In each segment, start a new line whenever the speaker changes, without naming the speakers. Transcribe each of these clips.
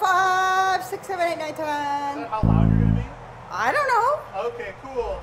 five, six, seven, eight, nine, ten.
Is how loud you're gonna be?
I don't know.
Okay, cool.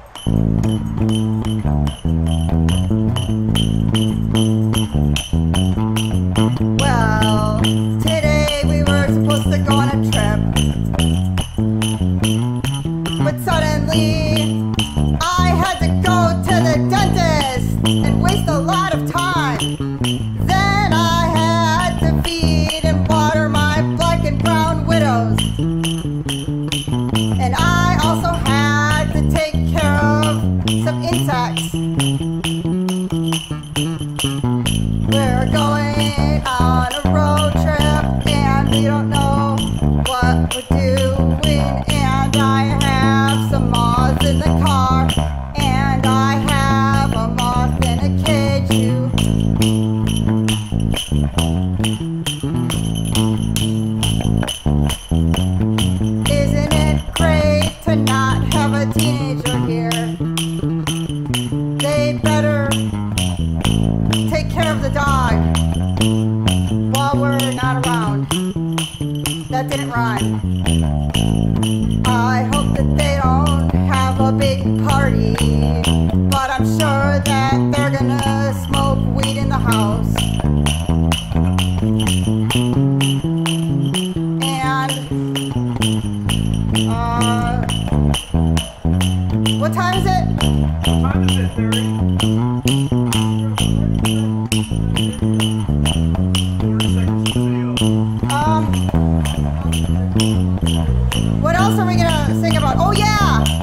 And, uh, what time is it?
What time is it, Terry?
Um, what else are we gonna sing about? Oh yeah!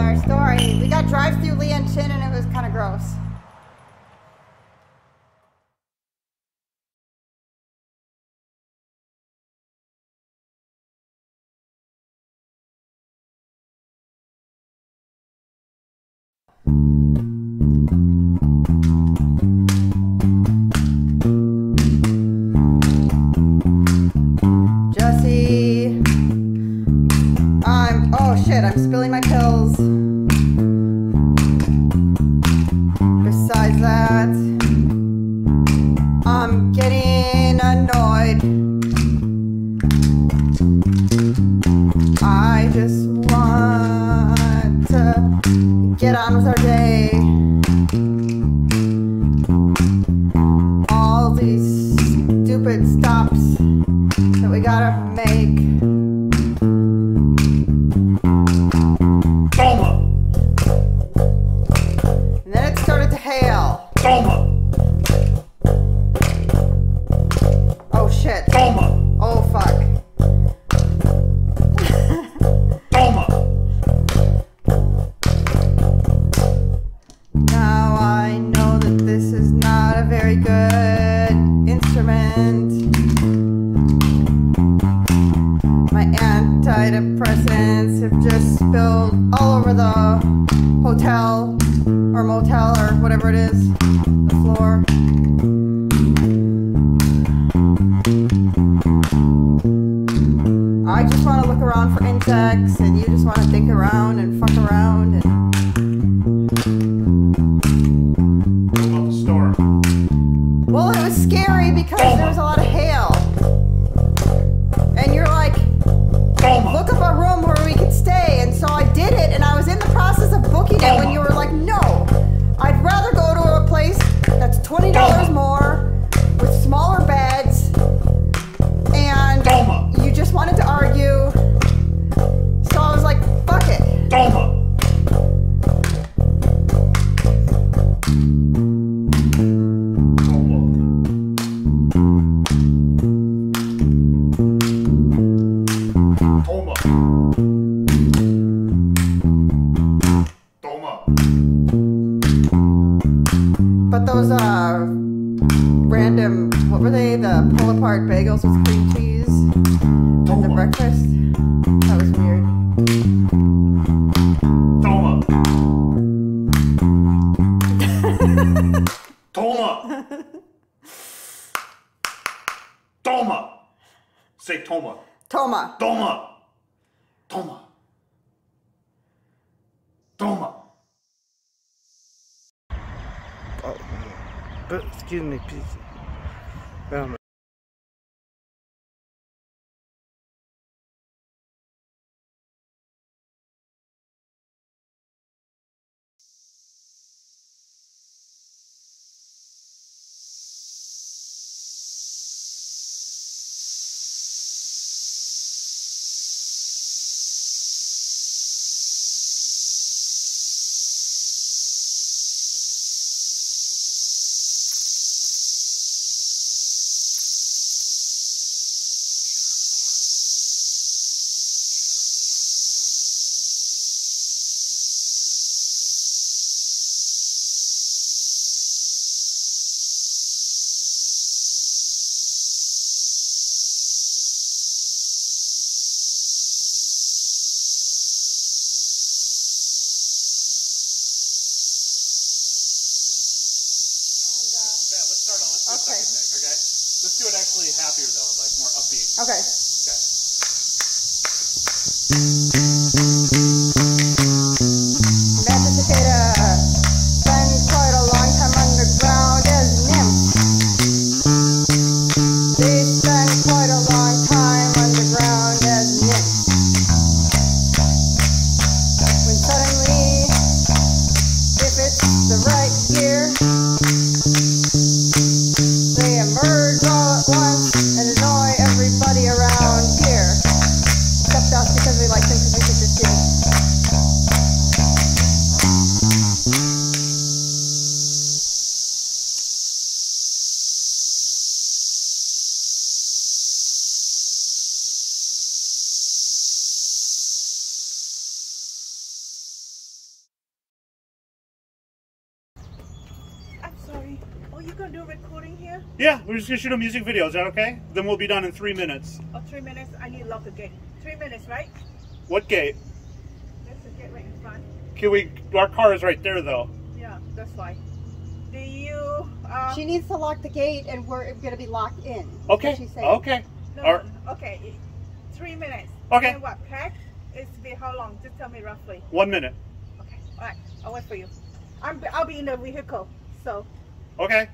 Our story. We got drive through Lian Chin and it was kind of gross. I just want to get on with our day. All these stupid stops that we gotta make.
Toma!
And then it started to hail.
Toma!
My antidepressants have just spilled all over the hotel or motel or whatever it is, the floor. I just want to look around for insects, and you just want to think around and fuck around and.
What about the storm?
Well, it was scary because oh there was a lot of hail. Those uh random what were they? The pull apart bagels with cream cheese and the breakfast. That was weird.
Toma! Toma! Toma!
Say Toma.
Toma. Toma. Toma.
Oh, excuse me, please.
Start on. Let's do
Okay.
a second okay? Let's do it actually happier though, like more upbeat.
Okay.
Okay.
Gonna do recording here?
Yeah, we're just gonna shoot a music video. Is that okay? Then we'll be done in three minutes.
Oh, three minutes. I need to lock the gate. Three minutes, right?
What gate?
There's the gate right in front.
Can we? Our car is right there though.
Yeah, that's why. Do you? Uh,
She needs to lock the gate, and we're going to be locked in.
Okay.
She's saying.
Okay.
no,
Or-
no, okay. Three minutes.
Okay.
And what? Pack? It's be how long? Just tell me roughly.
One minute.
Okay. All right. I'll wait for you. I'm. I'll be in the vehicle. So.
Okay.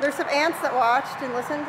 There's some ants that watched and listened.